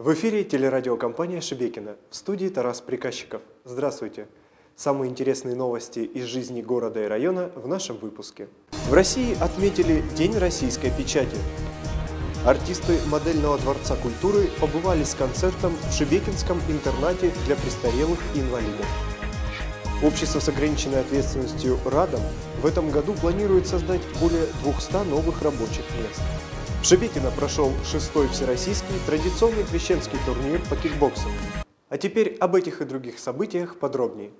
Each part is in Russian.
В эфире телерадиокомпания «Шебекина». В студии Тарас Приказчиков. Здравствуйте. Самые интересные новости из жизни города и района в нашем выпуске. В России отметили День российской печати. Артисты модельного дворца культуры побывали с концертом в Шебекинском интернате для престарелых и инвалидов. Общество с ограниченной ответственностью «Радом» в этом году планирует создать более 200 новых рабочих мест. В прошел шестой всероссийский традиционный крещенский турнир по кикбоксу. А теперь об этих и других событиях подробнее.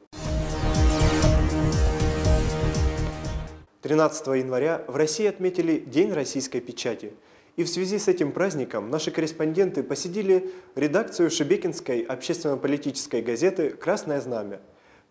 13 января в России отметили День российской печати. И в связи с этим праздником наши корреспонденты посетили редакцию Шебекинской общественно-политической газеты «Красное знамя»,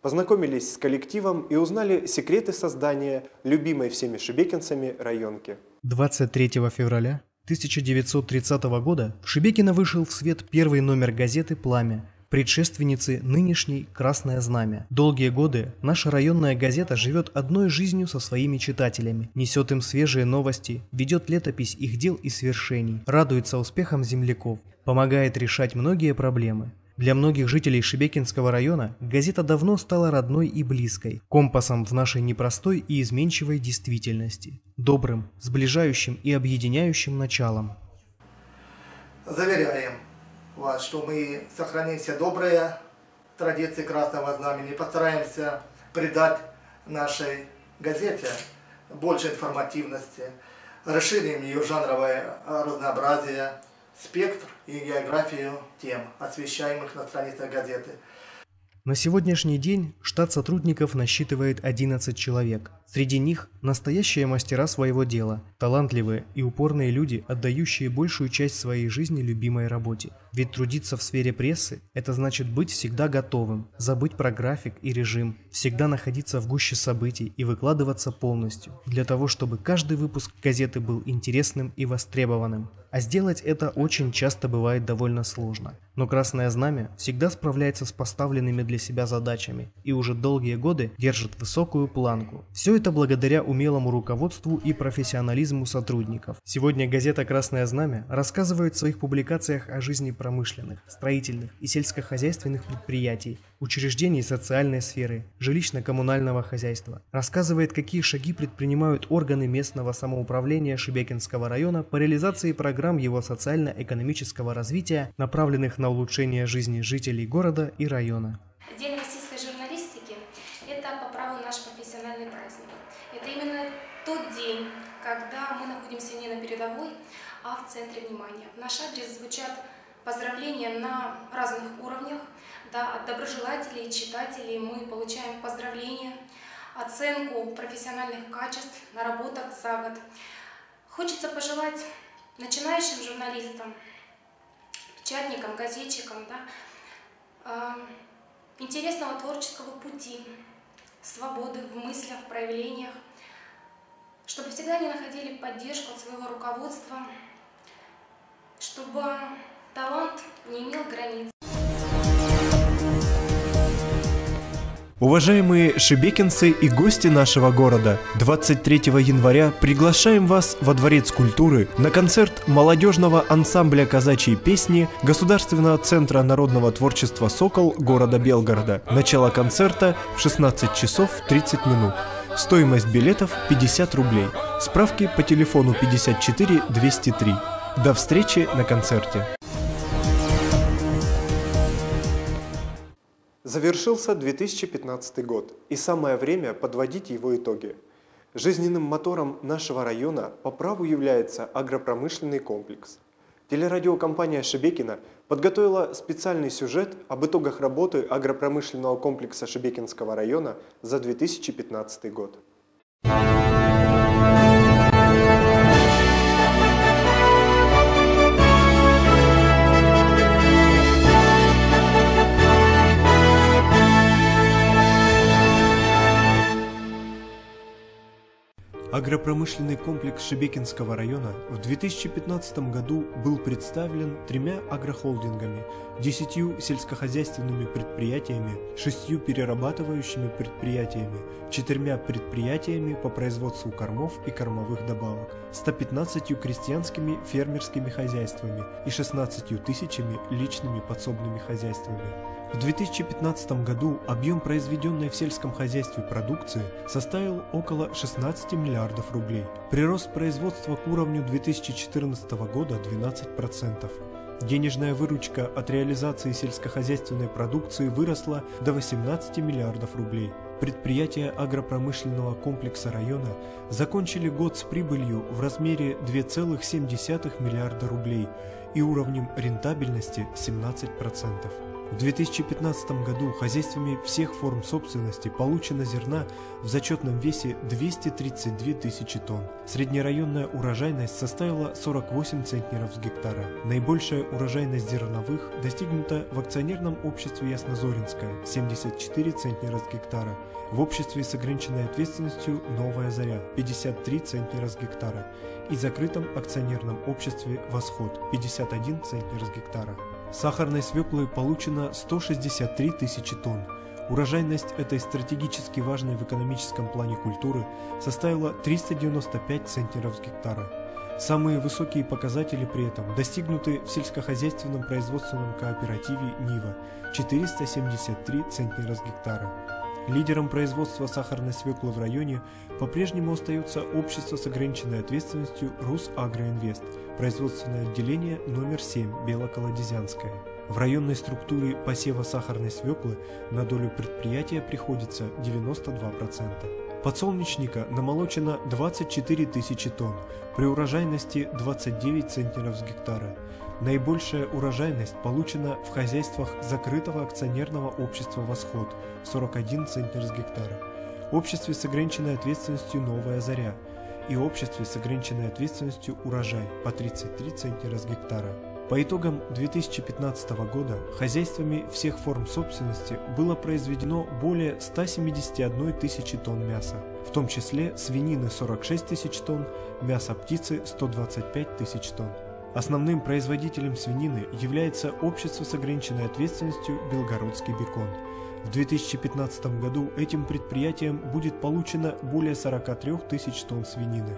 познакомились с коллективом и узнали секреты создания любимой всеми шебекинцами районки. 23 февраля 1930 года в Шебекино вышел в свет первый номер газеты «Пламя», предшественницы нынешней «Красное знамя». Долгие годы наша районная газета живет одной жизнью со своими читателями, несет им свежие новости, ведет летопись их дел и свершений, радуется успехам земляков, помогает решать многие проблемы. Для многих жителей Шебекинского района газета давно стала родной и близкой, компасом в нашей непростой и изменчивой действительности, добрым, сближающим и объединяющим началом. Заверяем вас, что мы сохраним все добрые традиции Красного Знамени, постараемся придать нашей газете больше информативности, расширим ее жанровое разнообразие, спектр и географию тем, освещаемых на страницах газеты. На сегодняшний день штат сотрудников насчитывает 11 человек. Среди них настоящие мастера своего дела, талантливые и упорные люди, отдающие большую часть своей жизни любимой работе. Ведь трудиться в сфере прессы – это значит быть всегда готовым, забыть про график и режим, всегда находиться в гуще событий и выкладываться полностью, для того, чтобы каждый выпуск газеты был интересным и востребованным. А сделать это очень часто бывает довольно сложно. Но Красное Знамя всегда справляется с поставленными для себя задачами и уже долгие годы держит высокую планку. Все это благодаря умелому руководству и профессионализму сотрудников. Сегодня газета «Красное Знамя» рассказывает в своих публикациях о жизни промышленных, строительных и сельскохозяйственных предприятий, учреждений социальной сферы, жилищно-коммунального хозяйства. Рассказывает, какие шаги предпринимают органы местного самоуправления Шебекинского района по реализации программ его социально-экономического развития, направленных на улучшение жизни жителей города и района. День центре внимания. В наш адрес звучат поздравления на разных уровнях. Да, от доброжелателей читателей мы получаем поздравления, оценку профессиональных качеств, наработок за год. Хочется пожелать начинающим журналистам, печатникам, газетчикам, да, э, интересного творческого пути, свободы в мыслях, проявлениях, чтобы всегда они находили поддержку от своего руководства, чтобы талант не имел границ. Уважаемые шебекинцы и гости нашего города, 23 января приглашаем вас во Дворец культуры на концерт молодежного ансамбля казачьей песни Государственного центра народного творчества «Сокол» города Белгорода. Начало концерта в 16 часов 30 минут. Стоимость билетов 50 рублей. Справки по телефону 54 203. До встречи на концерте. Завершился 2015 год, и самое время подводить его итоги. Жизненным мотором нашего района по праву является агропромышленный комплекс. Телерадиокомпания «Шебекина» подготовила специальный сюжет об итогах работы агропромышленного комплекса Шебекинского района за 2015 год. Агропромышленный комплекс Шебекинского района в 2015 году был представлен тремя агрохолдингами, десятью сельскохозяйственными предприятиями, шестью перерабатывающими предприятиями, четырьмя предприятиями по производству кормов и кормовых добавок, 115 крестьянскими фермерскими хозяйствами и 16 тысячами личными подсобными хозяйствами. В 2015 году объем произведенной в сельском хозяйстве продукции составил около 16 миллиардов рублей. Прирост производства к уровню 2014 года 12%. Денежная выручка от реализации сельскохозяйственной продукции выросла до 18 миллиардов рублей. Предприятия агропромышленного комплекса района закончили год с прибылью в размере 2,7 миллиарда рублей и уровнем рентабельности 17%. В 2015 году хозяйствами всех форм собственности получено зерна в зачетном весе 232 тысячи тонн. Среднерайонная урожайность составила 48 центнеров с гектара. Наибольшая урожайность зерновых достигнута в акционерном обществе Яснозоринская – 74 центнера с гектара, в обществе с ограниченной ответственностью «Новая заря» – 53 центнера с гектара и закрытом акционерном обществе «Восход» – 51 центнер с гектара. Сахарной свеклы получено 163 тысячи тонн. Урожайность этой стратегически важной в экономическом плане культуры составила 395 центнеров с гектара. Самые высокие показатели при этом достигнуты в сельскохозяйственном производственном кооперативе «Нива» – 473 центнера с гектара. Лидером производства сахарной свеклы в районе по-прежнему остается общество с ограниченной ответственностью «Русагроинвест», производственное отделение номер 7 Белоколодезянское. В районной структуре посева сахарной свеклы на долю предприятия приходится 92%. Подсолнечника намолочено 24 тысячи тонн, при урожайности 29 центнеров с гектара. Наибольшая урожайность получена в хозяйствах закрытого акционерного общества «Восход» 41 центнер с гектара, обществе с ограниченной ответственностью «Новая заря» и обществе с ограниченной ответственностью «Урожай» по 33 центнера с гектара. По итогам 2015 года хозяйствами всех форм собственности было произведено более 171 тысячи тонн мяса, в том числе свинины 46 тысяч тонн, мяса птицы 125 тысяч тонн. Основным производителем свинины является общество с ограниченной ответственностью «Белгородский бекон». В 2015 году этим предприятием будет получено более 43 тысяч тонн свинины.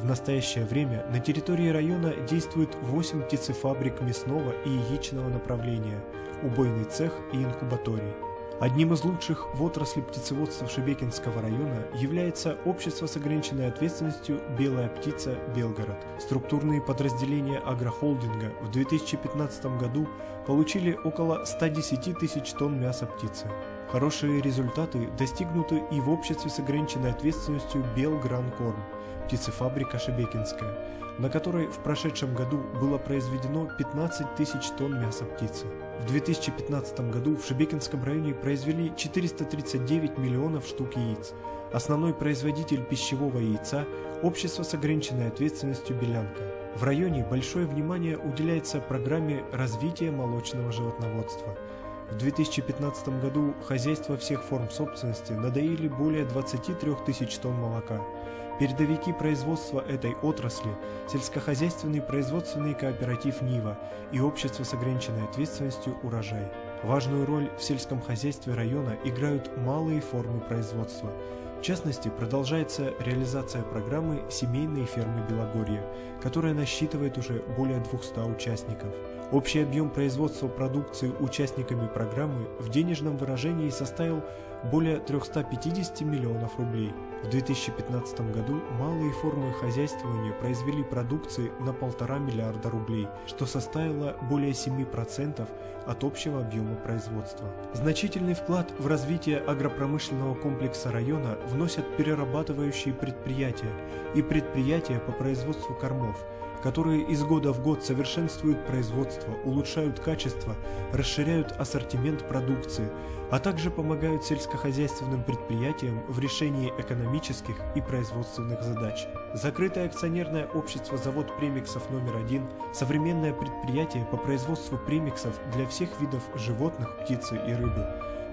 В настоящее время на территории района действует 8 птицефабрик мясного и яичного направления, убойный цех и инкубаторий. Одним из лучших в отрасли птицеводства Шебекинского района является общество с ограниченной ответственностью «Белая птица Белгород». Структурные подразделения агрохолдинга в 2015 году получили около 110 тысяч тонн мяса птицы. Хорошие результаты достигнуты и в обществе с ограниченной ответственностью «Белгранкорм» птицефабрика Шебекинская, на которой в прошедшем году было произведено 15 тысяч тонн мяса птицы. В 2015 году в Шебекинском районе произвели 439 миллионов штук яиц. Основной производитель пищевого яйца – общество с ограниченной ответственностью «Белянка». В районе большое внимание уделяется программе развития молочного животноводства. В 2015 году хозяйства всех форм собственности надоили более 23 тысяч тонн молока – Передовики производства этой отрасли – сельскохозяйственный производственный кооператив «Нива» и общество с ограниченной ответственностью «Урожай». Важную роль в сельском хозяйстве района играют малые формы производства. В частности, продолжается реализация программы «Семейные фермы Белогорья», которая насчитывает уже более 200 участников. Общий объем производства продукции участниками программы в денежном выражении составил более 350 миллионов рублей. В 2015 году малые формы хозяйствования произвели продукции на полтора миллиарда рублей, что составило более 7% от общего объема производства. Значительный вклад в развитие агропромышленного комплекса района вносят перерабатывающие предприятия и предприятия по производству кормов – которые из года в год совершенствуют производство, улучшают качество, расширяют ассортимент продукции, а также помогают сельскохозяйственным предприятиям в решении экономических и производственных задач. Закрытое акционерное общество «Завод премиксов номер один» – современное предприятие по производству премиксов для всех видов животных, птицы и рыбы.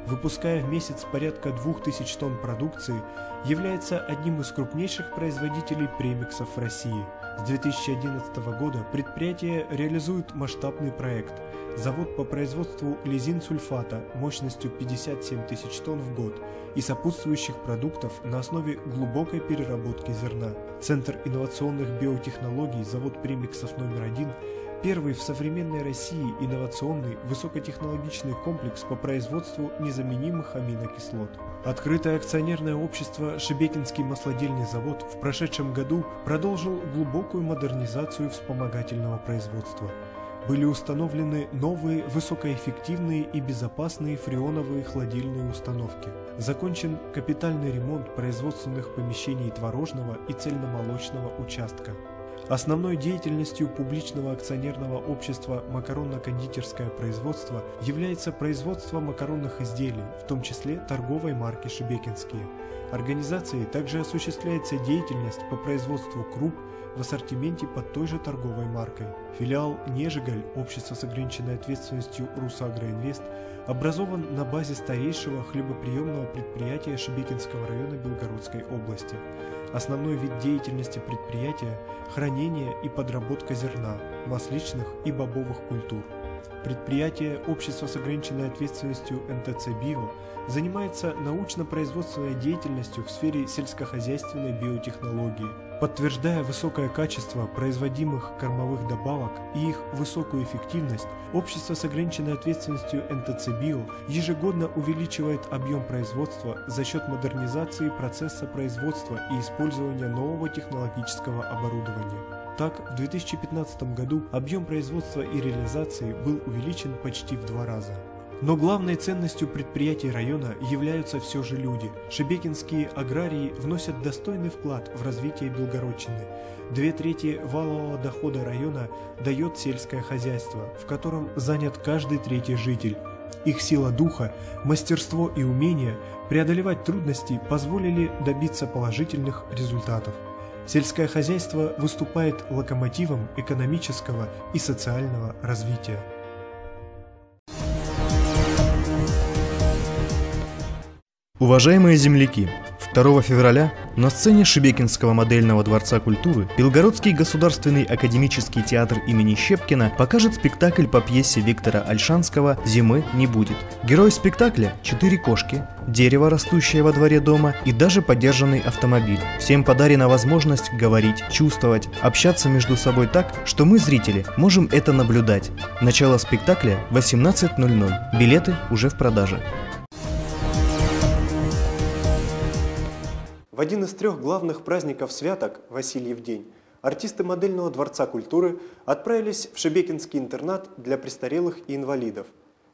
выпуская в месяц порядка 2000 тонн продукции, является одним из крупнейших производителей премиксов в России. С 2011 года предприятие реализует масштабный проект – завод по производству лизин-сульфата мощностью 57 тысяч тонн в год и сопутствующих продуктов на основе глубокой переработки зерна. Центр инновационных биотехнологий, завод премиксов номер один – Первый в современной России инновационный высокотехнологичный комплекс по производству незаменимых аминокислот. Открытое акционерное общество «Шебекинский маслодельный завод» в прошедшем году продолжил глубокую модернизацию вспомогательного производства. Были установлены новые высокоэффективные и безопасные фреоновые хладильные установки. Закончен капитальный ремонт производственных помещений творожного и цельномолочного участка. Основной деятельностью публичного акционерного общества «Макаронно-кондитерское производство» является производство макаронных изделий, в том числе торговой марки «Шебекинские». Организацией также осуществляется деятельность по производству круп в ассортименте под той же торговой маркой. Филиал «Нежигаль» общества с ограниченной ответственностью «Русагроинвест» образован на базе старейшего хлебоприемного предприятия Шебекинского района Белгородской области. Основной вид деятельности предприятия – хранение и подработка зерна, масличных и бобовых культур. Предприятие Общества с ограниченной ответственностью НТЦ «Био» занимается научно-производственной деятельностью в сфере сельскохозяйственной биотехнологии, подтверждая высокое качество производимых кормовых добавок и их высокую эффективность, Общество с ограниченной ответственностью НТЦ ежегодно увеличивает объем производства за счет модернизации процесса производства и использования нового технологического оборудования. Так, в 2015 году объем производства и реализации был увеличен почти в два раза. Но главной ценностью предприятий района являются все же люди. Шебекинские аграрии вносят достойный вклад в развитие Белгородчины. Две трети валового дохода района дает сельское хозяйство, в котором занят каждый третий житель. Их сила духа, мастерство и умение преодолевать трудности позволили добиться положительных результатов. Сельское хозяйство выступает локомотивом экономического и социального развития. Уважаемые земляки, 2 февраля на сцене Шебекинского модельного дворца культуры Белгородский государственный академический театр имени Щепкина покажет спектакль по пьесе Виктора Альшанского «Зимы не будет». Герой спектакля – четыре кошки, дерево, растущее во дворе дома и даже подержанный автомобиль. Всем подарена возможность говорить, чувствовать, общаться между собой так, что мы, зрители, можем это наблюдать. Начало спектакля 18.00. Билеты уже в продаже. В один из трех главных праздников святок, Васильев день, артисты модельного дворца культуры отправились в Шебекинский интернат для престарелых и инвалидов.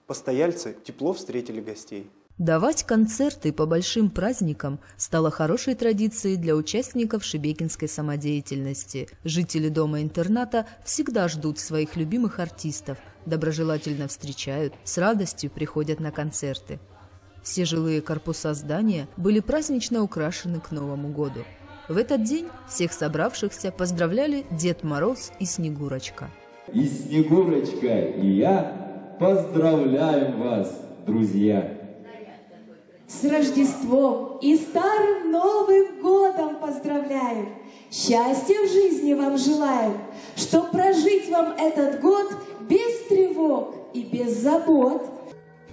Постояльцы тепло встретили гостей. Давать концерты по большим праздникам стало хорошей традицией для участников шебекинской самодеятельности. Жители дома-интерната всегда ждут своих любимых артистов, доброжелательно встречают, с радостью приходят на концерты. Все жилые корпуса здания были празднично украшены к Новому году. В этот день всех собравшихся поздравляли Дед Мороз и Снегурочка. И Снегурочка, и я поздравляем вас, друзья! С Рождеством и Старым Новым Годом поздравляем! Счастья в жизни вам желаем, чтоб прожить вам этот год без тревог и без забот –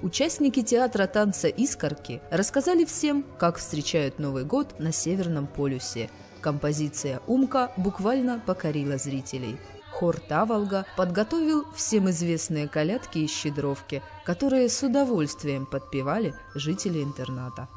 Участники театра танца «Искорки» рассказали всем, как встречают Новый год на Северном полюсе. Композиция «Умка» буквально покорила зрителей. Хор Таволга подготовил всем известные колядки и щедровки, которые с удовольствием подпевали жители интерната.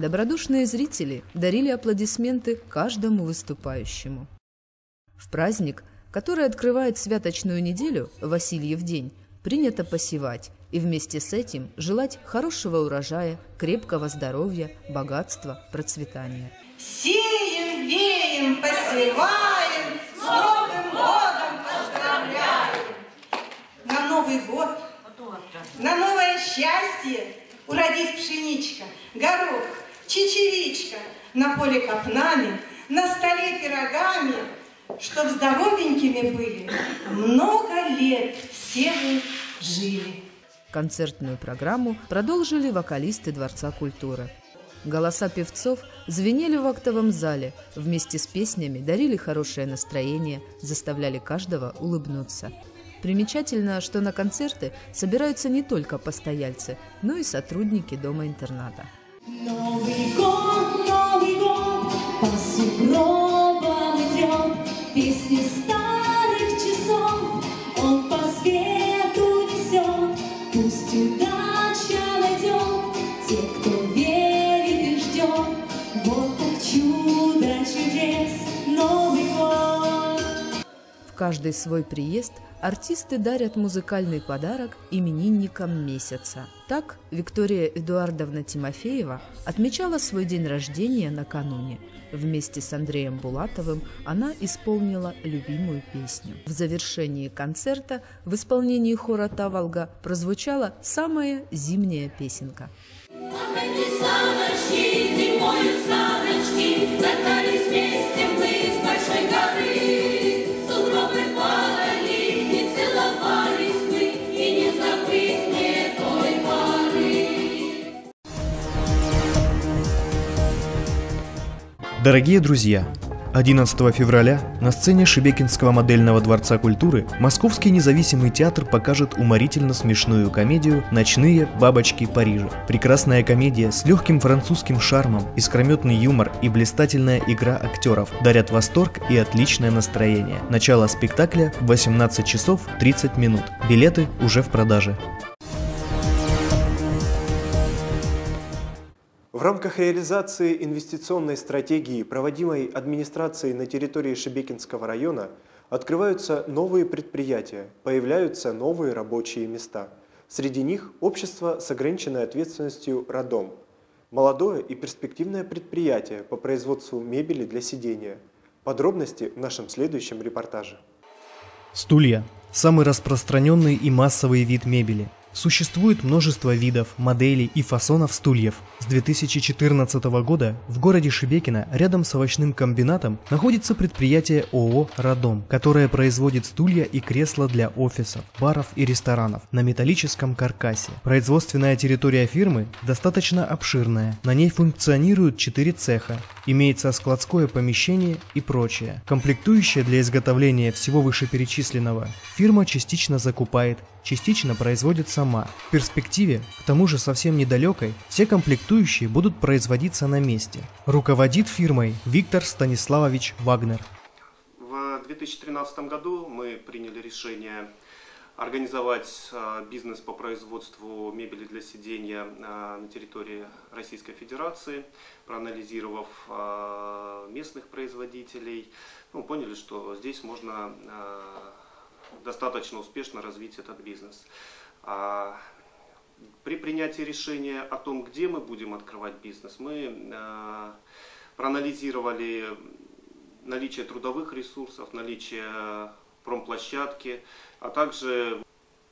Добродушные зрители дарили аплодисменты каждому выступающему. В праздник, который открывает святочную неделю, Васильев день, принято посевать и вместе с этим желать хорошего урожая, крепкого здоровья, богатства, процветания. Сеем, веем, посеваем, с Новым годом поздравляем! Новый год, на новое счастье уродись пшеничка, горох, чечевичка, на поле копнами, на столе пирогами, чтоб здоровенькими были, много лет все вы жили. Концертную программу продолжили вокалисты Дворца культуры. Голоса певцов звенели в актовом зале, вместе с песнями дарили хорошее настроение, заставляли каждого улыбнуться. Примечательно, что на концерты собираются не только постояльцы, но и сотрудники дома-интерната. Новый год, Новый год, по каждый свой приезд артисты дарят музыкальный подарок именинникам месяца. Так Виктория Эдуардовна Тимофеева отмечала свой день рождения накануне. Вместе с Андреем Булатовым она исполнила любимую песню. В завершении концерта в исполнении хора «Таволга» прозвучала самая зимняя песенка. Саночки, зимою саночки, вместе мы с Дорогие друзья, 11 февраля на сцене Шебекинского модельного дворца культуры Московский независимый театр покажет уморительно смешную комедию «Ночные бабочки Парижа». Прекрасная комедия с легким французским шармом, искрометный юмор и блистательная игра актеров дарят восторг и отличное настроение. Начало спектакля в 18 часов 30 минут. Билеты уже в продаже. В рамках реализации инвестиционной стратегии, проводимой администрацией на территории Шебекинского района, открываются новые предприятия, появляются новые рабочие места. Среди них общество с ограниченной ответственностью «Родом» – молодое и перспективное предприятие по производству мебели для сидения. Подробности в нашем следующем репортаже. Стулья – самый распространенный и массовый вид мебели. Существует множество видов, моделей и фасонов стульев. С 2014 года в городе Шебекино рядом с овощным комбинатом находится предприятие ООО «Родом», которое производит стулья и кресла для офисов, баров и ресторанов на металлическом каркасе. Производственная территория фирмы достаточно обширная. На ней функционируют 4 цеха, имеется складское помещение и прочее. Комплектующие для изготовления всего вышеперечисленного фирма частично закупает, частично производит сама. В перспективе, к тому же совсем недалекой, все комплектующие будут производиться на месте. Руководит фирмой Виктор Станиславович Вагнер. В 2013 году мы приняли решение организовать э, бизнес по производству мебели для сидения э, на территории Российской Федерации, проанализировав э, местных производителей, ну, поняли, что здесь можно достаточно успешно развить этот бизнес. А При принятии решения о том, где мы будем открывать бизнес, мы проанализировали наличие трудовых ресурсов, наличие промплощадки, а также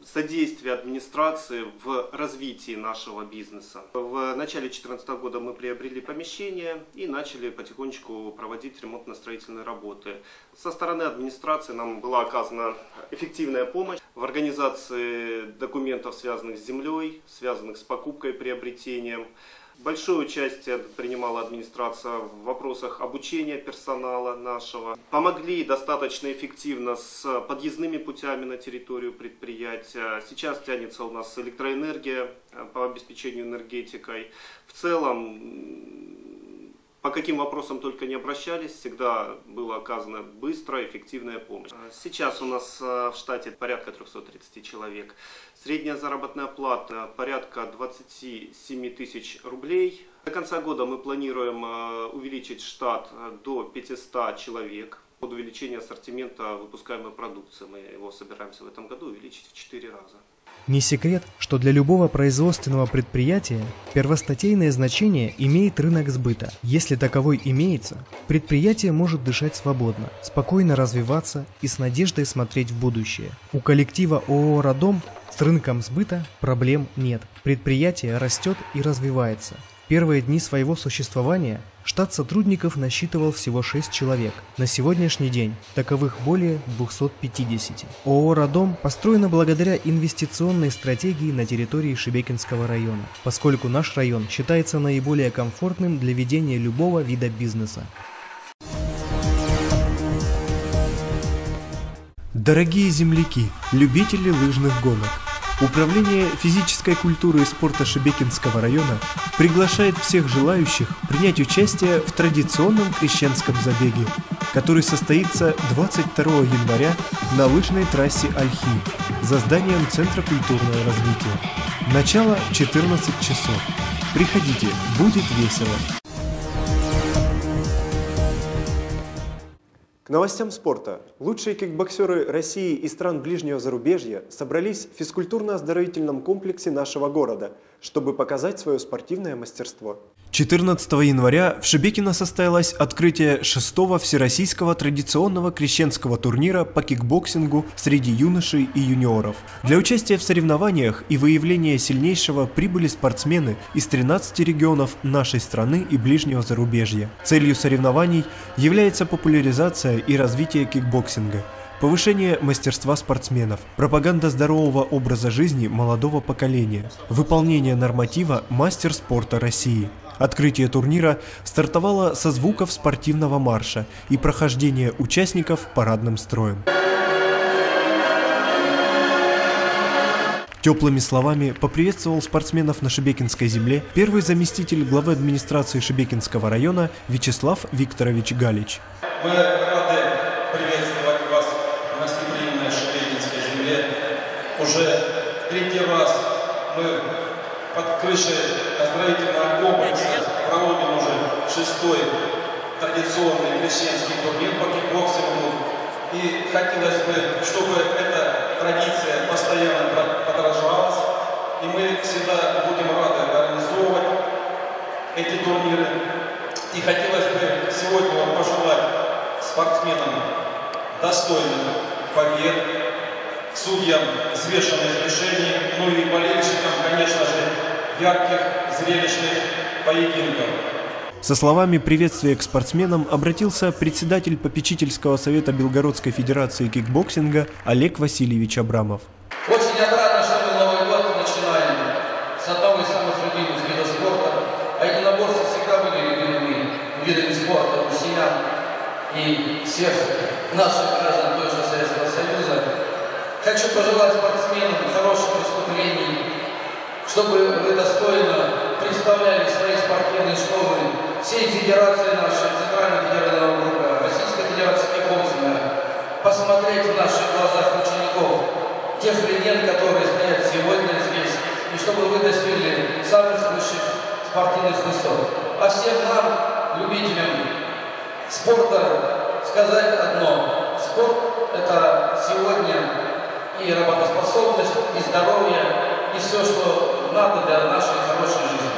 содействие администрации в развитии нашего бизнеса. В начале 2014 года мы приобрели помещение и начали потихонечку проводить ремонтно-строительные работы. Со стороны администрации нам была оказана эффективная помощь в организации документов, связанных с землей, связанных с покупкой и приобретением. Большое участие принимала администрация в вопросах обучения персонала нашего. Помогли достаточно эффективно с подъездными путями на территорию предприятия. Сейчас тянется у нас электроэнергия э, по обеспечению энергетикой. В целом по каким вопросам только не обращались, всегда была оказана быстрая, эффективная помощь. Сейчас у нас э, в штате порядка 330 человек. Средняя заработная плата порядка 27 тысяч рублей. До конца года мы планируем э, увеличить штат до 500 человек. Под увеличение ассортимента выпускаемой продукции мы его собираемся в этом году увеличить в 4 раза. Не секрет, что для любого производственного предприятия первостатейное значение имеет рынок сбыта. Если таковой имеется, предприятие может дышать свободно, спокойно развиваться и с надеждой смотреть в будущее. У коллектива ООО «Родом» с рынком сбыта проблем нет. Предприятие растет и развивается. Первые дни своего существования штат сотрудников насчитывал всего 6 человек. На сегодняшний день таковых более 250. ООО «Родом» построено благодаря инвестиционной стратегии на территории Шебекинского района, поскольку наш район считается наиболее комфортным для ведения любого вида бизнеса. Дорогие земляки, любители лыжных гонок, Управление физической культуры и спорта Шебекинского района приглашает всех желающих принять участие в традиционном крещенском забеге, который состоится 22 января на лыжной трассе Альхи за зданием Центра культурного развития. Начало в 14 часов. Приходите, будет весело. К новостям спорта. Лучшие кикбоксеры России и стран ближнего зарубежья собрались в физкультурно-оздоровительном комплексе нашего города, чтобы показать свое спортивное мастерство. 14 января в Шебекино состоялось открытие шестого всероссийского традиционного крещенского турнира по кикбоксингу среди юношей и юниоров. Для участия в соревнованиях и выявления сильнейшего прибыли спортсмены из 13 регионов нашей страны и ближнего зарубежья. Целью соревнований является популяризация и развитие кикбоксинга – повышение мастерства спортсменов, пропаганда здорового образа жизни молодого поколения, выполнение норматива «Мастер спорта России». Открытие турнира стартовало со звуков спортивного марша и прохождения участников парадным строем. Теплыми словами поприветствовал спортсменов на Шебекинской земле первый заместитель главы администрации Шебекинского района Вячеслав Викторович Галич. Мы рады приветствовать вас на гостеприимной Шебекинской земле. Уже третий раз мы под крышей оздоровительного комплекса проводим уже шестой традиционный крещенский турнир по кикбоксингу. И хотелось бы, чтобы эта традиция постоянно продолжалась. И мы всегда будем рады организовывать эти турниры. И хотелось бы сегодня вам пожелать спортсменам достойных побед, судьям взвешенных решений, ну и болельщикам, конечно же, ярких, зрелищных поединков. Со словами приветствия к спортсменам обратился председатель попечительского совета Белгородской федерации кикбоксинга Олег Васильевич Абрамов. Очень отрадно, что мы Новый год начинаем с одного из самых любимых видов спорта. А единоборцы всегда были любимыми видами спорта у россиян и всех наших граждан бывшего Советского Союза. Пожелать спортсменам хороших выступлений, чтобы вы достойно представляли свои спортивные школы всей федерации нашей, Центрального федерального округа, Российской Федерации кикбоксинга, посмотреть в наших глазах учеников, тех легенд, которые стоят сегодня здесь, и чтобы вы достигли самых высших спортивных высот. А всем нам, любителям спорта, сказать одно. Спорт – это сегодня и работоспособность, и здоровье, и все, что надо для нашей хорошей жизни.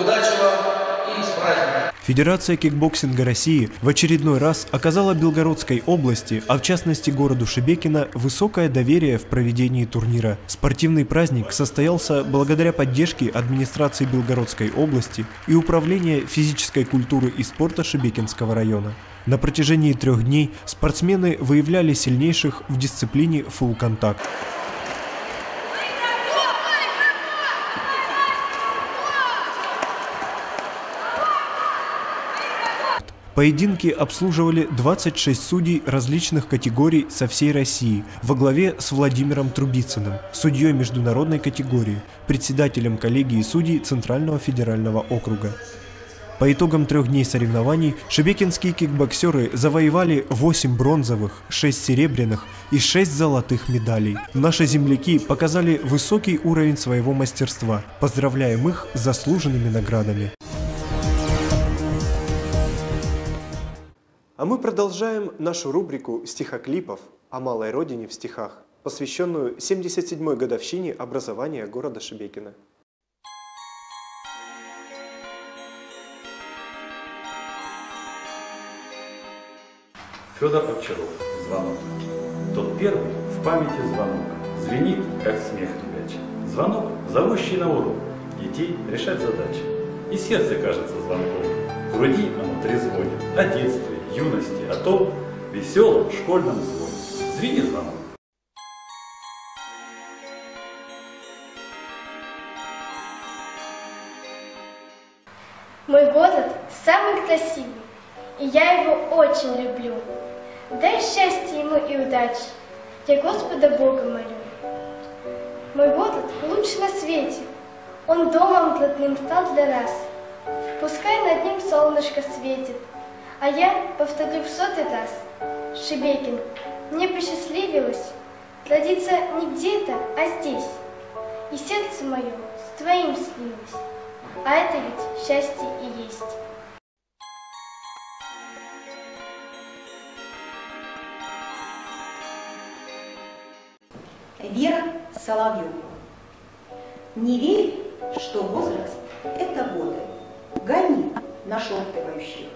Удачи вам и с праздником! Федерация кикбоксинга России в очередной раз оказала Белгородской области, а в частности городу Шебекино, высокое доверие в проведении турнира. Спортивный праздник состоялся благодаря поддержке администрации Белгородской области и Управления физической культуры и спорта Шебекинского района. На протяжении трех дней спортсмены выявляли сильнейших в дисциплине фулл-контакт. Поединки обслуживали 26 судей различных категорий со всей России во главе с Владимиром Трубицыным, судьей международной категории, председателем коллегии судей Центрального федерального округа. По итогам трех дней соревнований шебекинские кикбоксеры завоевали 8 бронзовых, 6 серебряных и 6 золотых медалей. Наши земляки показали высокий уровень своего мастерства. Поздравляем их с заслуженными наградами. А мы продолжаем нашу рубрику стихоклипов о малой родине в стихах. посвященную 77-й годовщине образования города Шебекино. Федор Овчаров. Звонок. Тот первый в памяти звонок. Звенит, как смех ребячий. Звонок, зовущий на урок. Идти решать задачи. И сердце кажется звонком. В груди оно трезвонит. О детстве, юности, о том веселом школьном звоне. Звенит звонок. Мой город самый красивый, и я его очень люблю. Дай счастья ему и удачи, я Господа Бога молю. Мой город лучше на свете, он домом родным стал для нас. Пускай над ним солнышко светит, а я повторю в сотый раз. Шебекин, мне посчастливилось родиться не где-то, а здесь. И сердце мое с твоим слилось, а это ведь счастье и есть. Вера Соловьева. Не верь, что возраст – это годы. Гони нашептывающих.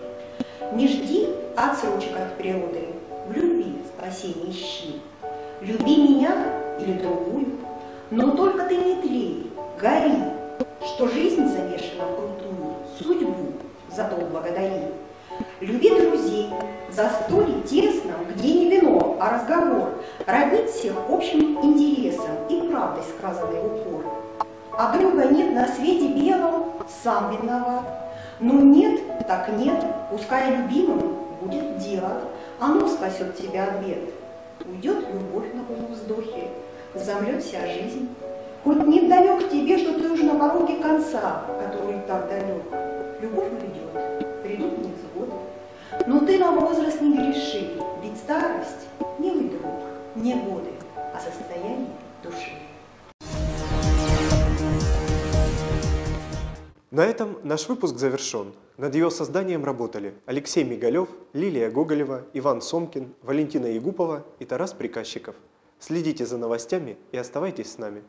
Не жди отсрочек от природы. В любви спасение ищи. Люби меня или другую, но только ты не тлей, гори, что жизнь замешана крутую, судьбу зато благодари. Люби друзей, за столе тесном, где не вино, а разговор, роднит всех общим интересом и правдой сказанной упор. А друга нет на свете белом, сам виноват. Ну нет, так нет, пускай любимым будет дело, оно спасет тебя от бед. Уйдет любовь на полувздохе, замрет вся жизнь. Хоть не далек тебе, что ты уже на пороге конца, который так далек. Любовь уйдет, придут невзгоды. Но ты на возраст не греши, ведь старость не друг, не годы, а состояние души. На этом наш выпуск завершен. Над его созданием работали Алексей Мигалев, Лилия Гоголева, Иван Сомкин, Валентина Ягупова и Тарас Приказчиков. Следите за новостями и оставайтесь с нами.